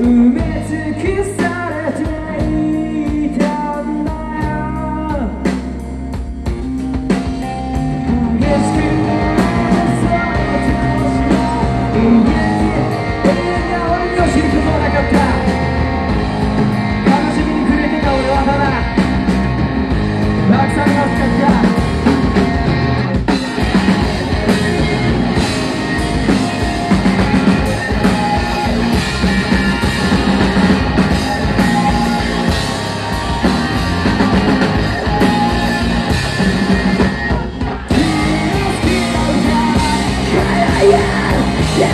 meant to kiss